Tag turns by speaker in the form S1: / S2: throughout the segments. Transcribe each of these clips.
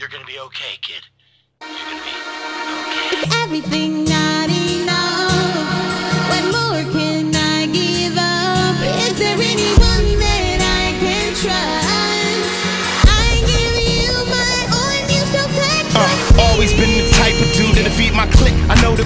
S1: You're gonna be okay, kid. You're gonna be okay.
S2: Is everything not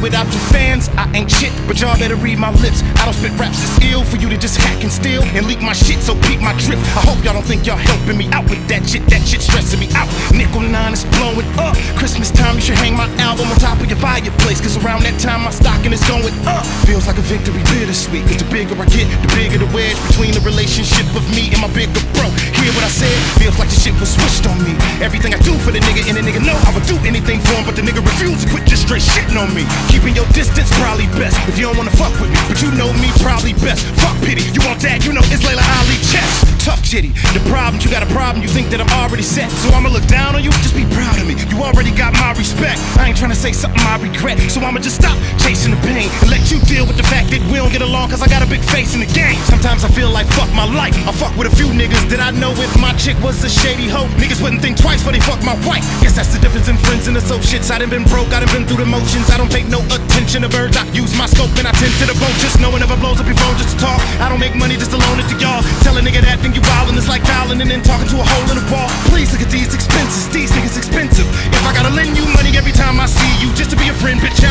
S3: without your fans, I ain't shit. But y'all better read my lips. I don't spit raps it's ill for you to just hack and steal and leak my shit. So peep my drift. I hope y'all don't think y'all helping me out with that shit. That shit stressing me out. Nickel nine is blowing up. Christmas time, you should hang my album on top of your fireplace. Cause around that time, my stocking is going up. Feels like a victory bittersweet. Cause the bigger I get, the bigger the wedge between the relationship of me and my bigger bro. Hear what I said? Feels like the shit was switched on me. Everything I do for the nigga, and the nigga know I would do anything for him, but the nigga refused to quit just straight shitting on me. Keeping your distance probably best if you don't wanna fuck with me, but you know me probably best. Fuck pity, you want that? You know it's Laila Ali chess. Tough titty. The problem, you got a problem, you think that I'm already set. So I'ma look down on you, just be proud of me. You already got my respect. I ain't trying to say something I regret, so I'ma just stop chasing the pain and let you deal with the fact that we don't get along, cause I got a big face in the game. Sometimes I feel like fuck my life. I fuck with a few niggas that I know if my chick was a shady hoe. Niggas wouldn't think twice before they fuck my wife. Guess that's the difference in friends and associates. I done been broke, I done been through the motions. I don't pay no attention to birds. I use my scope and I tend to the boat. Just knowing if I blows up your phone just to talk. I don't make money just to loan it to y'all. Tell a nigga that thing you wildin' is like dialing and then talking to a hole in the wall. Please look at these expenses. These niggas expensive. If I gotta lend you money every time I see you just to be a friend, bitch,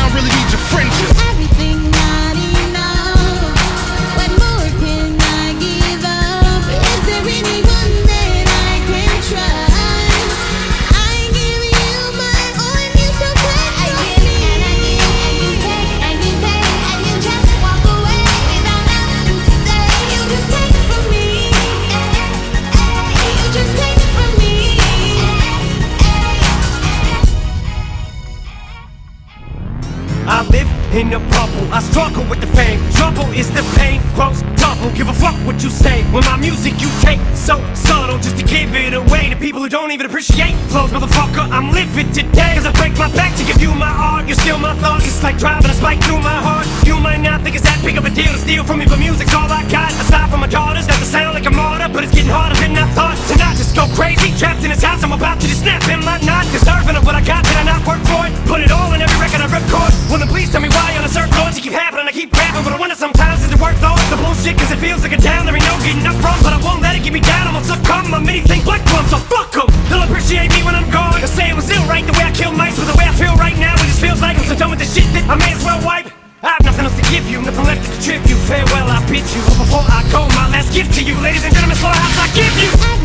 S3: I
S4: live in a bubble, I struggle with the fame. Trouble is the pain, grows double. Give a fuck what you say when my music you take so subtle just to give it away to people who don't even appreciate flows. Motherfucker, I'm living today. Cause I break my back to give you my art. You steal my thoughts, it's like driving a spike through my heart. You might not think it's that big of a deal to steal from me, but music's all I got. Aside from my daughters, that to sound like a martyr, but it's getting harder than I thought. To not just go crazy, trapped in this house, I'm about to just snap. Am I not deserving of what I got? Did I not work for it? Put it all in every record I record. But I wonder sometimes is it worth all the bullshit? Cause it feels like a down. There ain't no getting up from, but I won't let it get me down. I'm gonna succumb. I'm anything but glum, so fuck 'em. They'll appreciate me when I'm gone. They'll say it was ill right the way I killed mice, but the way I feel right now, it just feels like I'm so done with the shit that I may as well wipe. I have nothing else to give you, nothing left to contribute. Farewell, I bid you. But before I go, my last gift to you, ladies and gentlemen, slaughterhouse, I give you.